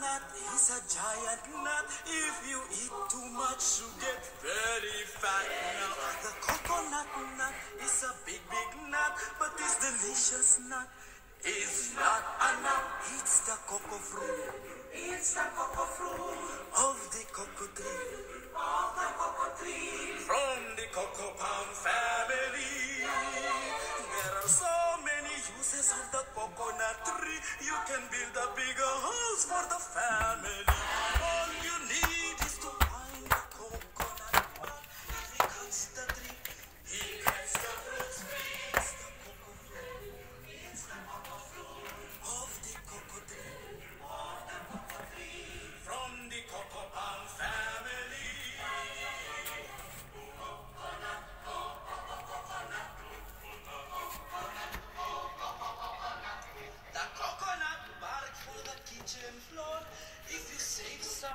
nut is a giant nut. If you eat too much, you get very fat. Now, the coconut nut is a big, big nut, but this delicious nut is not a nut. It's the cocoa fruit. It's the cocoa fruit of coconut tree. You can build a bigger house for the family.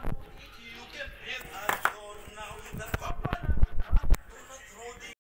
So.